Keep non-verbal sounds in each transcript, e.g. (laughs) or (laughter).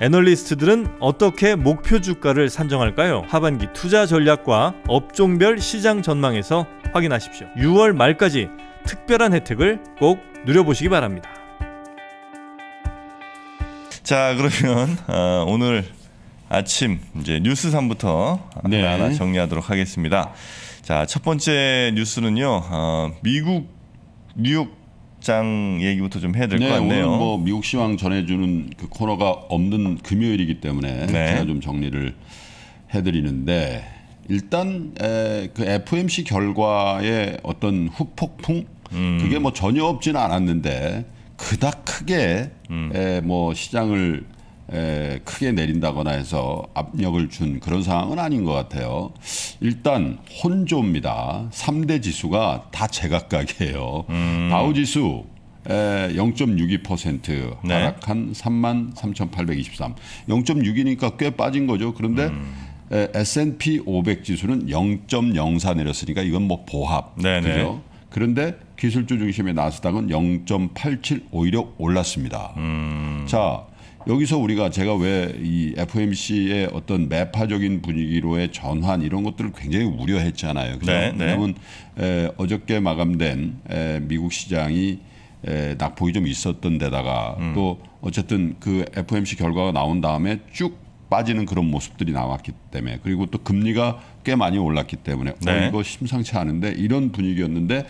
애널리스트들은 어떻게 목표 주가를 산정할까요? 하반기 투자 전략과 업종별 시장 전망에서 확인하십시오. 6월 말까지 특별한 혜택을 꼭 누려보시기 바랍니다. 자 그러면 어, 오늘 아침 이제 뉴스 3부터 네. 하나하나 정리하도록 하겠습니다. 자 첫 번째 뉴스는요 어, 미국 뉴욕 장 얘기부터 좀 해야 될것 네, 같네요. 오늘 뭐 미국 시황 전해주는 그 코너가 없는 금요일이기 때문에 네. 제가 좀 정리를 해드리는데 일단 에, 그 FOMC 결과의 어떤 후폭풍 음. 그게 뭐 전혀 없지는 않았는데 그닥 크게 음. 에, 뭐 시장을 에, 크게 내린다거나 해서 압력을 준 그런 상황은 아닌 것 같아요. 일단 혼조입니다. 3대 지수가 다 제각각이에요. 음. 다우 지수 에, 0.62% 네. 하락한 3만 3,823. 0.6이니까 꽤 빠진 거죠. 그런데 음. 에, S&P 500 지수는 0.04 내렸으니까 이건 뭐 보합. 네네. 그죠? 그런데 기술주 중심의 나스닥은 0.87 오히려 올랐습니다. 음. 자 여기서 우리가 제가 왜 이 FOMC의 어떤 매파적인 분위기로의 전환 이런 것들을 굉장히 우려했잖아요. 그죠? 네, 네. 왜냐하면 에, 어저께 마감된 에, 미국 시장이 에, 낙폭이 좀 있었던 데다가 음. 또 어쨌든 그 FOMC 결과가 나온 다음에 쭉 빠지는 그런 모습들이 나왔기 때문에 그리고 또 금리가 꽤 많이 올랐기 때문에 네. 어, 이거 심상치 않은데 이런 분위기였는데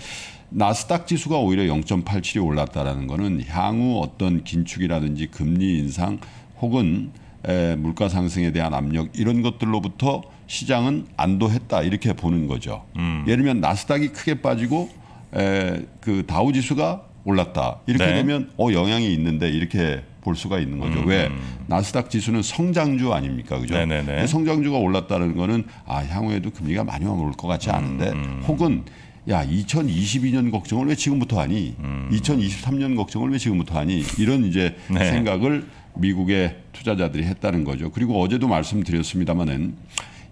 나스닥 지수가 오히려 0.87이 올랐다라는 거는 향후 어떤 긴축이라든지 금리 인상 혹은 에, 물가 상승에 대한 압력 이런 것들로부터 시장은 안도했다 이렇게 보는 거죠. 예를 들면 나스닥이 크게 빠지고 에, 그 다우 지수가 올랐다 이렇게 네. 되면 어 영향이 있는데 이렇게 볼 수가 있는 거죠. 왜 나스닥 지수는 성장주 아닙니까, 그죠? 네네네. 성장주가 올랐다는 거는 아 향후에도 금리가 많이 올것 같지 않은데 혹은 야 2022년 걱정을 왜 지금부터 하니? 2023년 걱정을 왜 지금부터 하니? 이런 이제 (laughs) 네. 생각을 미국의 투자자들이 했다는 거죠. 그리고 어제도 말씀드렸습니다마는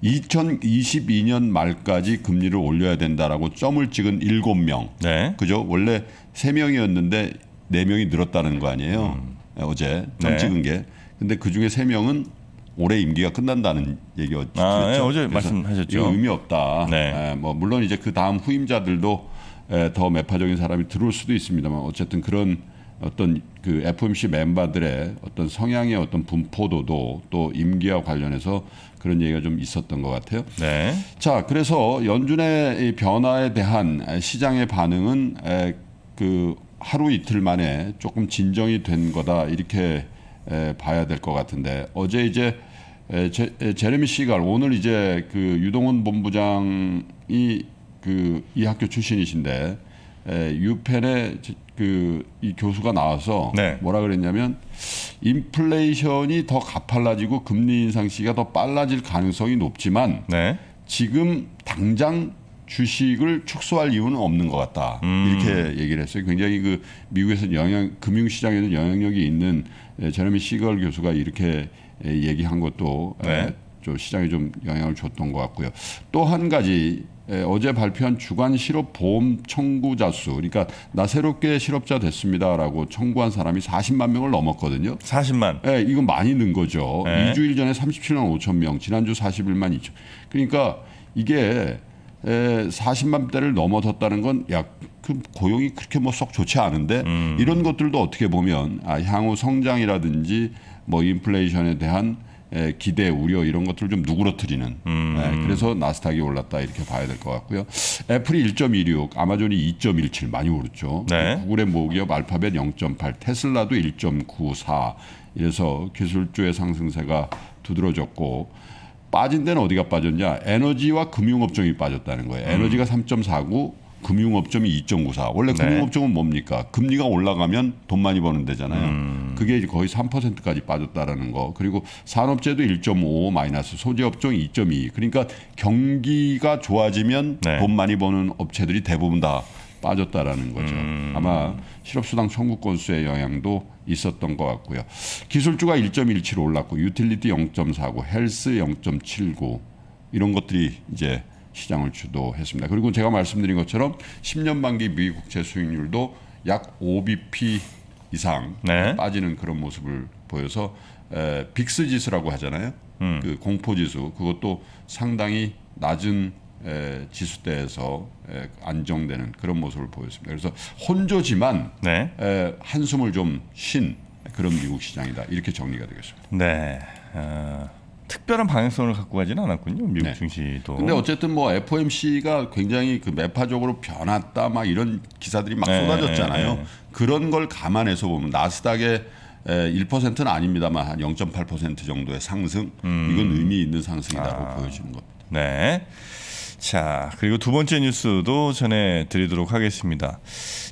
2022년 말까지 금리를 올려야 된다라고 점을 찍은 7명. 네. 그죠? 원래 3명이었는데 4명이 늘었다는 거 아니에요. 어제 점 음. 네. 찍은 게. 근데 그 중에 3명은 올해 임기가 끝난다는 얘기였죠. 아, 예, 어제 말씀하셨죠. 이거 의미 없다. 네. 예, 뭐 물론 이제 그 다음 후임자들도 에, 더 매파적인 사람이 들어올 수도 있습니다만 어쨌든 그런 어떤 그 FOMC 멤버들의 어떤 성향의 어떤 분포도도 또 임기와 관련해서 그런 얘기가 좀 있었던 것 같아요. 네. 자, 그래서 연준의 이 변화에 대한 시장의 반응은 에, 그 하루 이틀 만에 조금 진정이 된 거다 이렇게 에, 봐야 될 것 같은데 어제 이제 에, 제, 에, 제레미 시갈 오늘 이제 그 유동훈 본부장이 그 이 학교 출신이신데 에, 유펜의 그이 교수가 나와서 네. 뭐라 그랬냐면 인플레이션이 더 가팔라지고 금리 인상 시기가 더 빨라질 가능성이 높지만 네. 지금 당장 주식을 축소할 이유는 없는 것 같다 음. 이렇게 얘기를 했어요. 굉장히 그 미국에서 영향 금융시장에는 영향력이 있는 에, 제레미 시걸 교수가 이렇게 에, 얘기한 것도 에, 네. 좀 시장에 좀 영향을 줬던 것 같고요. 또 한 가지 에, 어제 발표한 주간 실업 보험 청구자 수, 그러니까 나 새롭게 실업자 됐습니다라고 청구한 사람이 40만 명을 넘었거든요. 40만. 예, 이거 많이 는 거죠. 네. 2주일 전에 37만 5천 명, 지난주 41만 2천. 그러니까 이게 에, 40만 대를 넘어섰다는 건 야, 그 고용이 그렇게 뭐 썩 좋지 않은데 음. 이런 것들도 어떻게 보면 아, 향후 성장이라든지 뭐 인플레이션에 대한 에, 기대, 우려 이런 것들을 좀 누그러뜨리는. 음. 에, 그래서 나스닥이 올랐다 이렇게 봐야 될 것 같고요. 애플이 1.26, 아마존이 2.17 많이 오르죠. 네. 구글의 모기업 알파벳 0.8, 테슬라도 1.94. 이래서 기술주의 상승세가 두드러졌고 빠진 데는 어디가 빠졌냐? 에너지와 금융업종이 빠졌다는 거예요. 에너지가 3.49, 금융업종이 2.94. 원래 네. 금융업종은 뭡니까? 금리가 올라가면 돈 많이 버는 데잖아요. 그게 이제 거의 3%까지 빠졌다라는 거. 그리고 산업재도 1.5 마이너스, 소재업종 2.2. 그러니까 경기가 좋아지면 네. 돈 많이 버는 업체들이 대부분 다 빠졌다라는 거죠. 아마 실업수당 청구 건수의 영향도 있었던 것 같고요. 기술주가 1.17 올랐고 유틸리티 0.49, 헬스 0.79 이런 것들이 이제 시장을 주도했습니다. 그리고 제가 말씀드린 것처럼 10년 만기 미국 국채 수익률도 약 5bp 이상 네. 빠지는 그런 모습을 보여서 에, 빅스 지수라고 하잖아요. 음. 그 공포 지수 그것도 상당히 낮은 에, 지수대에서 에, 안정되는 그런 모습을 보였습니다. 그래서 혼조지만 네. 에, 한숨을 좀 쉰 그런 미국 시장이다 이렇게 정리가 되겠습니다. 네. 어, 특별한 방향성을 갖고 가지는 않았군요. 미국 네. 증시도. 근데 어쨌든 뭐 FOMC가 굉장히 그 매파적으로 변했다 막 이런 기사들이 막 네, 쏟아졌잖아요. 네, 네. 그런 걸 감안해서 보면 나스닥의 1%는 아닙니다만 한 0.8% 정도의 상승 음. 이건 의미 있는 상승이라고 아. 보여지는 겁니다. 네. 자, 그리고 두 번째 뉴스도 전해 드리도록 하겠습니다.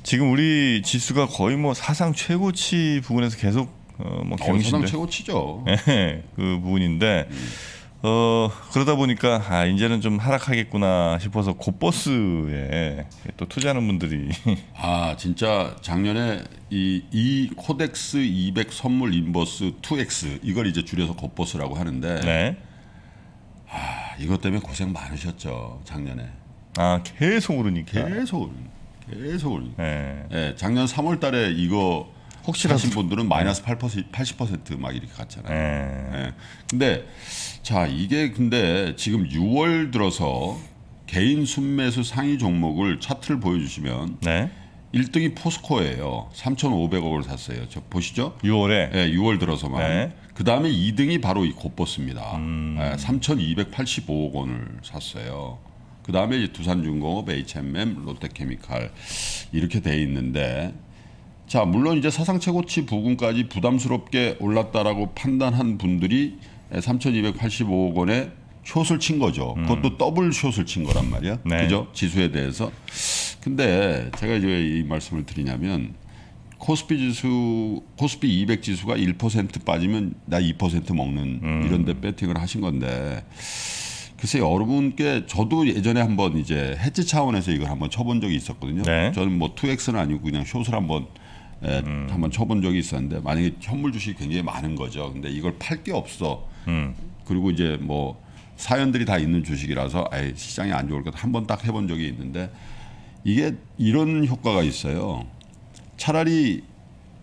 지금 우리 지수가 거의 뭐 사상 최고치 부근에서 계속 어, 뭐 어, 사상. 최고치죠. 네, (laughs) 그 부분인데 어 그러다 보니까 아 이제는 좀 하락하겠구나 싶어서 곧버스에 또 투자하는 분들이 (laughs) 아 진짜 작년에 이, 이 KODEX 200 선물 inverse 2X 이걸 이제 줄여서 곱버스라고 하는데 네. 아, 이것 때문에 고생 많으셨죠 작년에 아 계속 오르니까. 계속 오르- 계속 오르. 네. 예, 작년 3월달에 이거 혹시라도- 하신 분들은 마이너스 8% 80%막 이렇게 갔잖아요. 네. 예. 근데 자 이게 근데 지금 6월 들어서 개인 순매수 상위 종목을 차트를 보여주시면 네. 1등이 포스코예요. 3,500억을 샀어요. 저 보시죠. 6월에 예, 6월 들어서만. 네. 그 다음에 2등이 바로 이 곧버스입니다. 음. 예, 3,285억 원을 샀어요. 그 다음에 이제 두산중공업, H&M, 롯데케미칼 이렇게 돼 있는데 자 물론 이제 사상 최고치 부근까지 부담스럽게 올랐다라고 판단한 분들이 3,285억 원에 short을 친 거죠. 그것도 double short을 친 거란 말이야. 음. 네. 그죠? 지수에 대해서. 근데 제가 이제 왜이 말씀을 드리냐면 코스피 지수 코스피 200 지수가 1% 빠지면 나 2% 먹는 음. 이런 데 배팅을 하신 건데 글쎄 여러분께 저도 예전에 한번 이제 헤지 차원에서 이걸 한번 쳐본 적이 있었거든요. 네. 저는 뭐 2X는 아니고 그냥 short을 한번 에, 음. 한번 쳐본 적이 있었는데 만약에 현물 주식이 굉장히 많은 거죠. 근데 이걸 팔 게 없어. 음. 그리고 이제 뭐 사연들이 다 있는 주식이라서 아예 시장이 안 좋을 것 한 번 딱 해본 적이 있는데 이게 이런 효과가 있어요. 차라리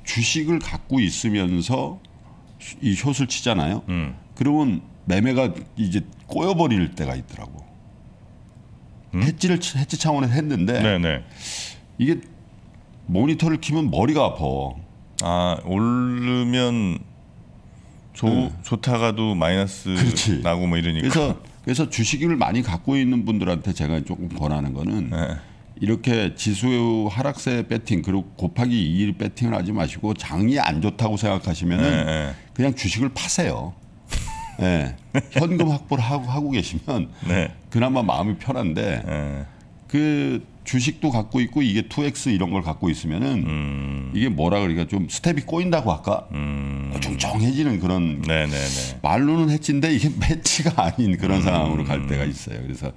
주식을 갖고 있으면서 이 숏을 치잖아요. 음. 그러면 매매가 이제 꼬여버릴 때가 있더라고. 해지를 치- 해지 차원에서 했는데 음? 네, 네. 이게 모니터를 키면 머리가 아파. 아, 오르면 좋 좋다가도 마이너스 네. 그렇지. 나고 뭐 이러니까. 그래서 그래서 주식을 많이 갖고 있는 분들한테 제가 조금 권하는 거는 네. 이렇게 지수 하락세 배팅 그리고 곱하기 2일 배팅을 하지 마시고 장이 안 좋다고 생각하시면은 네, 네. 그냥 주식을 파세요. 예. 현금 확보를 하고 하고 계시면 네. 그나마 마음이 편한데 네. 그 주식도 갖고 있고 이게 2X 이런 걸 갖고 있으면은 음. 이게 뭐라 그러니까 좀 스텝이 꼬인다고 할까? 음. 어중쩡해지는 그런 네, 네, 네. 말로는 했지인데 이게 (laughs) 매치가 아닌 음. 그런 상황으로 갈 때가 있어요. 그래서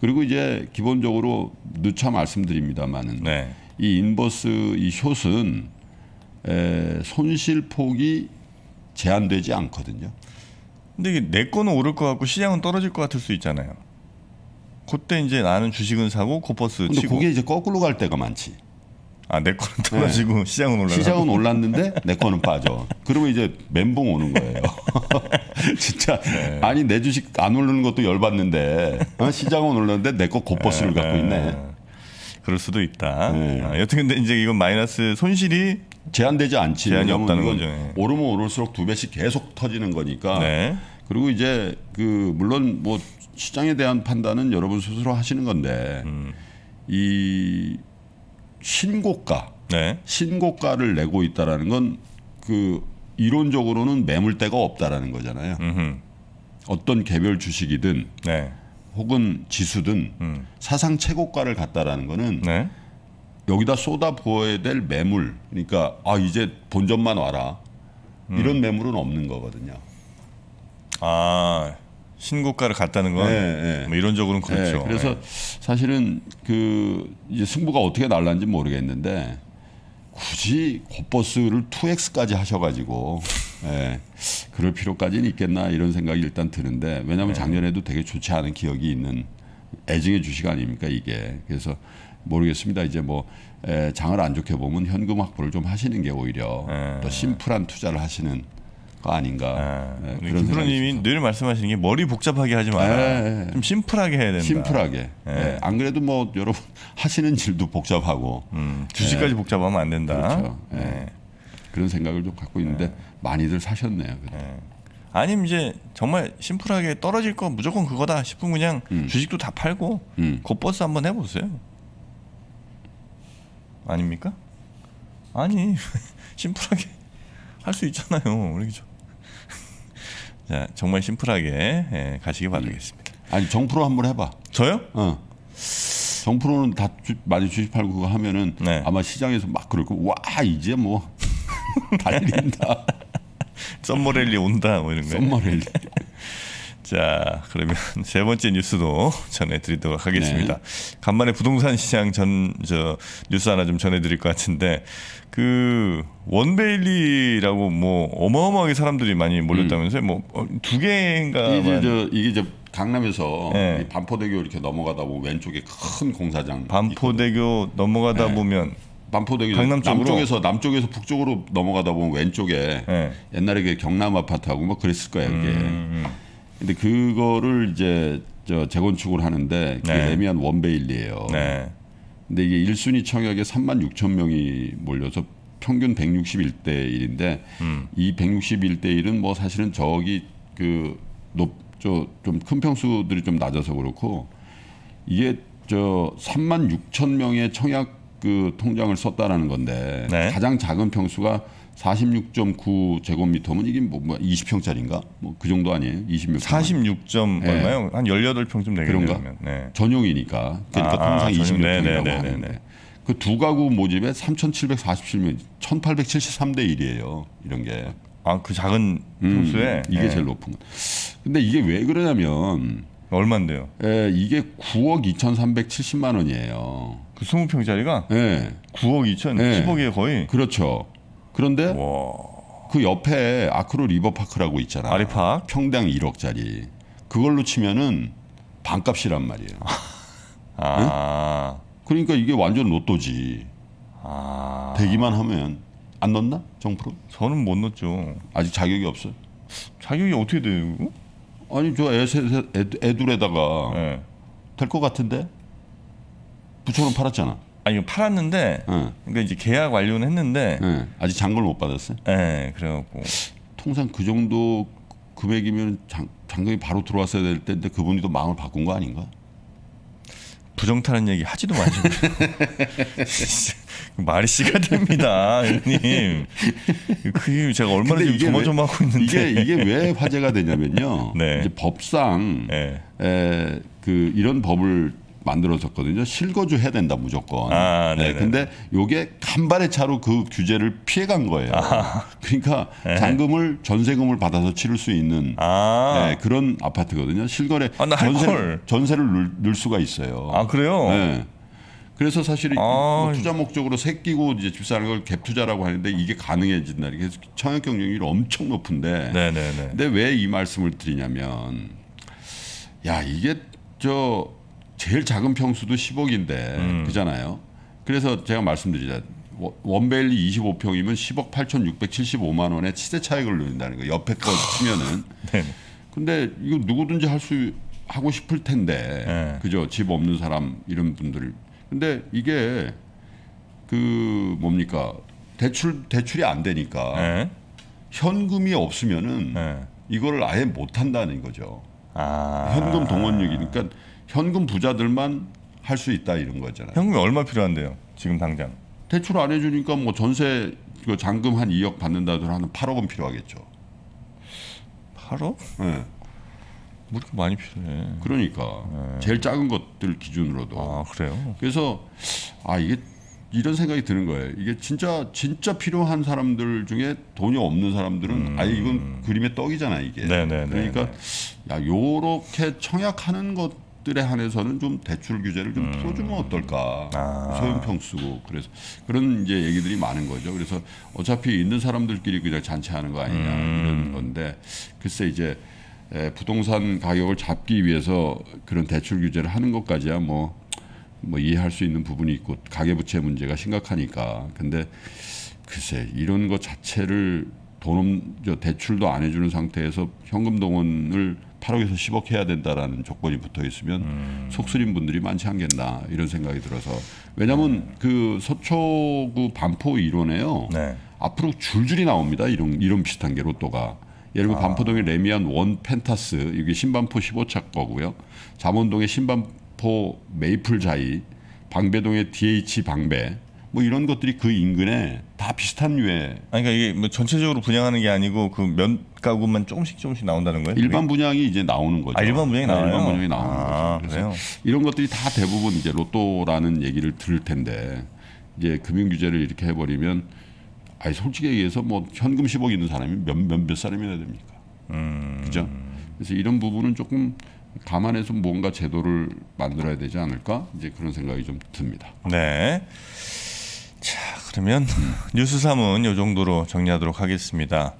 그리고 이제 기본적으로 누차 말씀드립니다만은 네. 이 인버스 이 숏은 에, 손실 폭이 제한되지 않거든요. 근데 이게 내 거는 오를 것 같고 시장은 떨어질 것 같을 수 있잖아요. 그때 이제 나는 주식은 사고 곱버스 근데 치고 그게 이제 거꾸로 갈 때가 많지. 아 내 거는 떨어지고 시장은 올라가고 시장은 올랐는데 내 거는 빠져. 그러면 이제 멘붕 오는 거예요. (laughs) 진짜 네. 아니 내 주식 안 오르는 것도 열받는데 어? 시장은 올랐는데 내거 곧버스를 갖고 있네. 그럴 수도 있다. 네. 아, 여튼 근데 이제 이건 마이너스 손실이 제한되지 않지. 제한이 없다는 거죠. 예. 오르면 오를수록 두 배씩 계속 터지는 거니까. 네. 그리고 이제 그 물론 뭐 시장에 대한 판단은 여러분 스스로 하시는 건데 음. 이 신고가 네. 신고가를 내고 있다라는 건 그 이론적으로는 매물 대가 없다라는 거잖아요. 음흠. 어떤 개별 주식이든 네. 혹은 지수든 음. 사상 최고가를 갔다라는 거는 네. 여기다 쏟아 부어야 될 매물 그러니까 아 이제 본전만 와라 음. 이런 매물은 없는 거거든요. 아 신고가를 갔다는 건 네, 네. 뭐 이론적으로는 그렇죠. 네, 그래서 사실은 그 이제 승부가 어떻게 날란지 모르겠는데 굳이 곧버스를 2X까지 하셔가지고 예, 그럴 필요까지는 있겠나 이런 생각이 일단 드는데 네. 왜냐하면 작년에도 되게 좋지 않은 기억이 있는 애증의 주식 아닙니까 이게 그래서 모르겠습니다 이제 뭐 에, 장을 안 좋게 보면 현금 확보를 좀 하시는 게 오히려 네. 또 심플한 투자를 하시는 거 아닌가 아, 네, 우리 그런 생각이. 늘 말씀하시는 게 머리 복잡하게 하지 마라. 네, 네. 좀 심플하게 해야 된다. 심플하게. 네. 예, 안 그래도 뭐 여러분 (laughs) 하시는 일도 복잡하고 음, 주식까지 복잡하면 안 된다. 네. 그렇죠. 예. 네. 그런 생각을 좀 갖고 있는데 많이들 사셨네요. 아니면 이제 정말 심플하게 떨어질 거 무조건 그거다 싶으면 그냥 음. 주식도 다 팔고 음. 겉버스 한번 해보세요. 아닙니까? 아니 (laughs) 심플하게 할 수 있잖아요. 우리 저. 자 정말 심플하게 예, 가시기 바라겠습니다. 아니 정프로 한번 해봐. 저요? 어. 정프로는 다 주, 많이 주식 팔고 그거 하면은 네. 아마 시장에서 막 그럴 거. 와 이제 뭐 (laughs) 달린다. (laughs) 썸머랠리 온다 뭐 이런 거. 썸머를. 자, 그러면 (laughs) 세 번째 뉴스도 전해드리도록 하겠습니다. 네. 간만에 부동산 시장 전 저 뉴스 하나 좀 전해드릴 것 같은데 그 원베일리라고 뭐 어마어마하게 사람들이 많이 몰렸다면서요? 뭐두 개인가? 음. 이제 저 이게 이제 강남에서 네. 이 반포대교 이렇게 넘어가다 보면 왼쪽에 큰 공사장. 반포대교 넘어가다 네. 보면 반포대교 강남 쪽으로? 남쪽에서 남쪽에서 북쪽으로 넘어가다 보면 왼쪽에 네. 옛날에 그 경남 아파트하고 뭐 그랬을 거예요. 그게. 음, 근데 그거를 이제 저 재건축을 하는데 그게 네. 레미안 원베일리예요. 네. 근데 이게 1순위 청약에 3만 6천 명이 몰려서 평균 161대 1인데 음. 이 161대 1은 뭐 사실은 저기 그 그높저 좀 큰 평수들이 좀 낮아서 그렇고 이게 저 3만 6천 명의 청약 그 통장을 썼다라는 건데 네. 가장 작은 평수가 46.9 제곱미터면 이게 뭐, 뭐 20평짜리인가? 뭐 그 정도 아니에요? 20몇 46점 네. 얼마요? 한 18평쯤 되겠네요. 네. 전용이니까 그러니까 아, 아, 통상 전용. 20몇 네, 평이라고 네, 네, 하는데. 그 두 가구 모집에 3,747명, 1,873대 1이에요. 이런 게 아, 그 작은 음, 평수에 이게 네. 제일 높은 거. 근데 이게 왜 그러냐면 얼마인데요? 에, 이게 9억 2,370만 원이에요. 그 20평짜리가 예, 9억 2천, 네. 10억에 거의. 그렇죠. 그런데 와. 그 옆에 아크로 리버파크라고 있잖아. 아리팍. 평당 1억짜리. 그걸로 치면은 반값이란 말이에요. 아. 그러니까 이게 완전 로또지. 아. 되기만 하면 안 넣나? 정프로? 저는 못 넣었죠. 아직 자격이 없어. 자격이 어떻게 돼요? 이거? 아니 저 애셋 애, 애둘에다가 네. 될것 같은데 부처럼 팔았잖아. 아니 팔았는데 응. 그러니까 이제 계약 완료는 했는데 응. 아직 잔고를 못 받았어요. 예, 그래갖고 통상 그 정도 금액이면 장, 잔금이 바로 들어왔어야 될 텐데 그분이 또 마음을 바꾼 거 아닌가? 부정타는 얘기 하지도 마시고 (laughs) 말이 씨가 됩니다, 형님. 그 제가 얼마나 지금 조마조마하고 있는데 이게 이게 왜 화제가 되냐면요. (laughs) 네. 이제 법상 예. 에, 그 이런 법을 만들어졌거든요. 실거주 해야 된다 무조건. 아, 네. 근데 요게 간발의 차로 그 규제를 피해간 거예요. 그러니까 네. 잔금을 전세금을 받아서 치를 수 있는 아, 네, 그런 아파트거든요. 실거래 아, 나할 전세, 걸. 전세를 넣을, 넣을 수가 있어요. 아 그래요? 네. 그래서 사실 아. 뭐 투자 목적으로 새끼고 이제 집 사는 걸 갭 투자라고 하는데 이게 가능해진다. 그래서 청약 경쟁률이 엄청 높은데. 네네네. 근데 왜 이 말씀을 드리냐면 야 이게 저 제일 작은 평수도 10억인데 음. 그잖아요. 그래서 제가 말씀드리자 원- 원벨리 25평이면 10억 8,675만 원의 시세 차익을 누린다는 거. 옆에 거 치면은. 네. 근데 이거 누구든지 할 수 하고 싶을 텐데 네. 그죠 집 없는 사람 이런 분들 근데 이게 그 뭡니까 대출 대출이 안 되니까 네. 현금이 없으면은 네. 이거를 아예 못 한다는 거죠 아 현금 동원력이니까 그러니까 현금 부자들만 할 수 있다 이런 거잖아요 현금이 얼마 필요한데요? 지금 당장. 대출 안 해주니까 뭐 전세 그 잔금 한 2억 받는다들 한 8억은 필요하겠죠 8억? 예. 뭐 이렇게 많이 필요해? 그러니까 제일 작은 것들 기준으로도 아 그래요? 그래서 아 이게 이런 생각이 드는 거예요. 이게 진짜 진짜 필요한 사람들 중에 돈이 없는 사람들은 아예 이건 그림의 떡이잖아 이게. 음. 네네네. 그러니까 야 요렇게 청약하는 것 들에 한해서는 좀 대출 규제를 좀 풀어주면 어떨까. 음. 아. 소형 평수고 그래서 그런 이제 얘기들이 많은 거죠. 그래서 어차피 있는 사람들끼리 그냥 잔치하는 거 아니냐 음. 이런 건데 글쎄 이제 에, 부동산 가격을 잡기 위해서 그런 대출 규제를 하는 것까지야 뭐, 뭐 이해할 수 있는 부분이 있고 가계부채 문제가 심각하니까 근데 글쎄 이런 것 자체를 돈저 대출도 안 해주는 상태에서 현금 동원을 8억에서 10억 해야 된다라는 조건이 붙어 있으면 음. 속쓰린 분들이 많지 않겠나 이런 생각이 들어서 왜냐하면 그 서초구 반포 이론에요. 네. 앞으로 줄줄이 나옵니다. 이런 이런 비슷한 게 로또가. 예를 들면 반포동의 레미안 원 펜타스 이게 신반포 15차 거고요. 잠원동의 신반포 메이플 자이, 방배동의 DH 방배 뭐 이런 것들이 그 인근에 다 비슷한 류의 아니, 그러니까 이게 뭐 전체적으로 분양하는 게 아니고 그몇 가구만 조금씩 조금씩 나온다는 거예요? 일반 분양이 이제 나오는 거죠. 아, 일반 분양이 네, 나와요. 일반 분양이 나오는 아, 거죠. 그래요? 이런 것들이 다 대부분 이제 로또라는 얘기를 들을 텐데 이제 금융 규제를 이렇게 해 버리면 아니 솔직히 얘기해서 뭐 현금 10억 있는 사람이 몇몇 몇 사람이나 됩니까? 음. 그죠? 그래서 이런 부분은 조금 감안해서 뭔가 제도를 만들어야 되지 않을까? 이제 그런 생각이 좀 듭니다. 네. 자, 그러면 (laughs) 뉴스 3은 이 정도로 정리하도록 하겠습니다.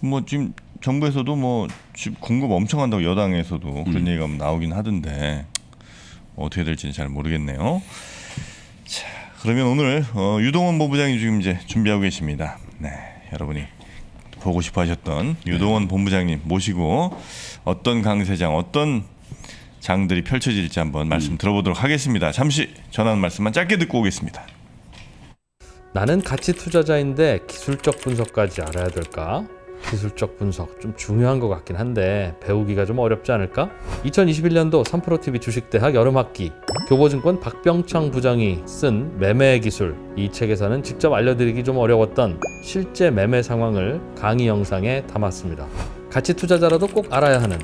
뭐 지금 정부에서도 뭐집 공급 엄청 한다고 여당에서도 그런 얘기가 나오긴 하던데 어떻게 될지는 잘 모르겠네요. 자, 그러면 오늘 어, 유동원 본부장이 지금 이제 준비하고 계십니다. 네, 여러분이 보고 싶어 하셨던 유동원 본부장님 모시고 어떤 강세장, 어떤 장들이 펼쳐질지 한번 말씀 들어보도록 하겠습니다. 잠시 전하는 말씀만 짧게 듣고 오겠습니다. 나는 가치 투자자인데 기술적 분석까지 알아야 될까? 기술적 분석 좀 중요한 것 같긴 한데 배우기가 좀 어렵지 않을까? 2021년도 3프로TV 주식대학 여름학기 교보증권 박병창 부장이 쓴 매매 기술 이 책에서는 직접 알려드리기 좀 어려웠던 실제 매매 상황을 강의 영상에 담았습니다. 가치 투자자라도 꼭 알아야 하는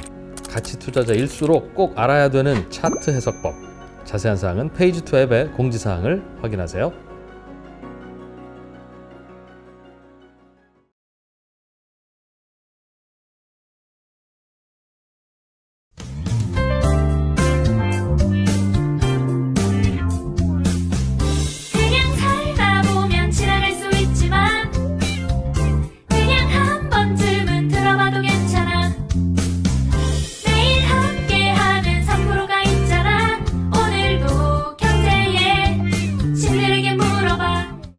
가치 투자자일수록 꼭 알아야 되는 차트 해석법 자세한 사항은 페이지2 앱의 공지사항을 확인하세요.